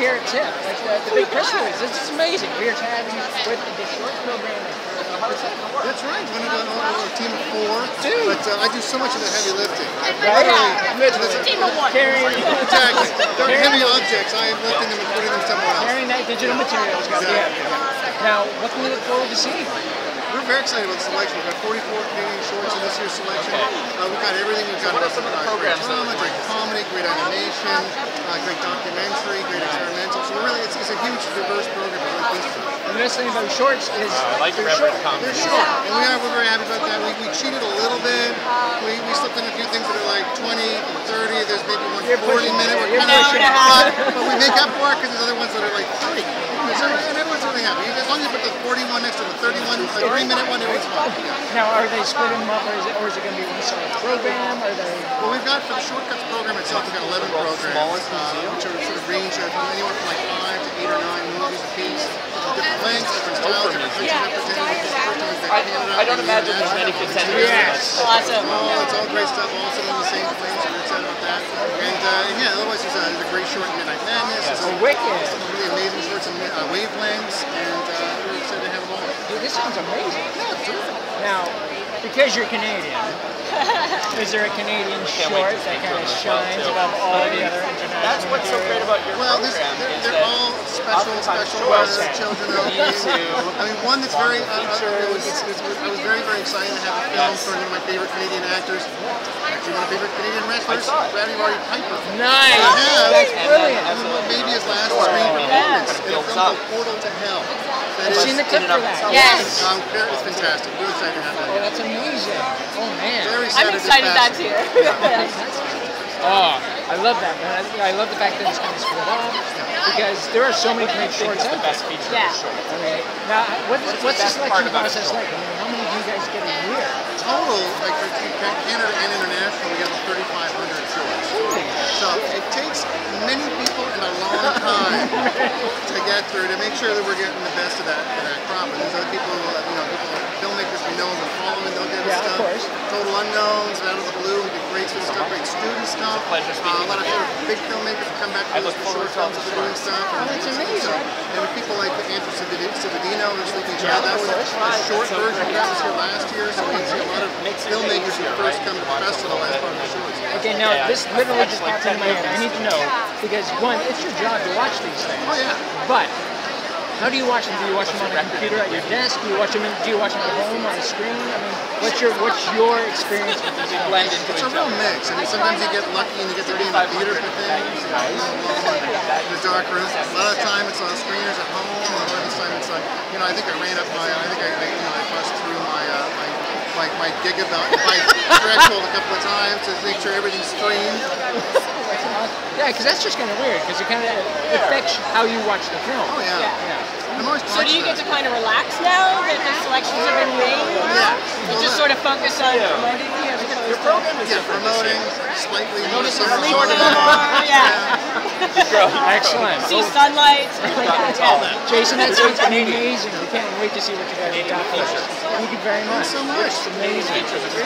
here at TIFF, like the, the big press release. This is amazing. We are tagging with the short programming. That's right. One of the, a team of four. Dude. But uh, I do so much of the heavy lifting. I Right? literally, Literally. Team of one. Carrying, exactly. They're Carrying- heavy objects. I am lifting them and putting them somewhere else. carrying that digital material is going to be Exactly. it. Now, what can we look forward to seeing? We're very excited about the selection. We've got 44 Canadian shorts in this year's selection. Uh, we've got everything. We've got what are some of the uh, programs great drama, great comedy, great animation, uh, great documentary, great experimental. So really, it's, it's a huge, diverse program. We're really pleased with it. And the nice thing about shorts is Uh, like they're short. reverend comedy. They're short, and we are, we're very happy about that. We, we cheated a little bit. We, we slipped in a few things that are like 20, 30. There's maybe one You're 40 pushing minute. We're kind of pushing it. but, but we make up for it because there's other ones that are like three. So, and everyone's really happy with the 41 next to the 31, a three minute one, it was. Now, are they splitting them up, or is it, it going to be one solid program? Are they? Well, we've got for the Short Cuts program itself, we've got 11 programs, uh, which are sort of range of anywhere from like 5 to 8 or 9 I, I don't imagine there's many contenders. Yes. Awesome. Oh, it's all great stuff, all sitting in the same frame, so we're excited about that. And, uh, and yeah, otherwise there's a, there's a great short Midnight Madness, there's Oh, some wicked! some really amazing shorts and uh, wavelengths, and uh, we're excited to have them all. Dude, this sounds amazing. Yeah, it's terrific. Now, because you're Canadian, is there a Canadian short that kind of them as well, shines above all the other international? That's what's so great about your Well, this, program they're, they're all special, special short for set. children. need I mean, one that's very, uh, uh, features. it's, it's, I was very, very excited to have a film Yes. for one of my favorite Canadian actors. Actually, one of my favorite Canadian wrestlers, saw it. Roddy Roddy Piper. Nice! Yeah. That's brilliant! then Maybe his last screen performance Kind in a film called Portal to Hell. That I've is, seen the in clip for of that. itself. Yes. um, it's fantastic. Really excited to have Oh, that. that's amazing. Oh, man. Very I'm excited. excited that this too. Oh, I love that, man. I, I love the fact that it's kind of split up because there are so many great I think shorts is the out best there. feature Yeah. of the short. I mean, now, what, what's the best part selection about a process like? I mean, how many do you guys get a year? Total, like for Canada and international, we got 3,500 shorts. Holy So it takes many people and a long time to through to make sure that we're getting the best of that, of that crop. And there's other people, you know, people, filmmakers we know and following, they'll get us Yeah, of stuff. course. Total unknowns, out of the blue, we get great sort of stuff, great student stuff. pleasure speaking Uh, a lot of with you. sort big filmmakers come back to us for short all films the that are doing stories. stuff. Oh, and that's so- amazing. And with people like Andrew Cividino, Cividino who's leading Yeah, yeah, that was a short version great. that was here last year. So we see a lot of Makes it filmmakers who easier, first come to the Watch a festival as part of the shorts. Okay, now Yeah, this I've literally watched just like popped in 10 my head. I need to know because one, it's your job to watch these things. Oh yeah. But how do you watch them? Do you watch them on a computer at your desk? Do you watch them? In, do you watch them at home on a screen? I mean, what's your what's your experience with these? Blend into It's a real mix. I mean, sometimes you get lucky and you get to be in the theater for things, in the dark room. A lot of time it's on screeners at home. A lot of this time it's like, you know, I think I ran up my, I think I, I you know, I bust through my, uh, my, my, my gigabyte my threshold a couple of times to make sure everything's streamed. Yeah, because that's just kind of weird because it kind of affects how you watch the film. Oh yeah. Yeah. I'm So do you get to kind of relax now that the selections have been made? Yeah. You just sort of focus on promoting the other Your program is Yeah, promoting slightly more Notice summer it's Sleep a shorter little than- more, yeah. Excellent. See sunlight, stuff like that, all yeah. that. Jason, that sounds amazing. We can't wait to see what you guys have got for us. Thank you very much. so much. It's amazing. Features of the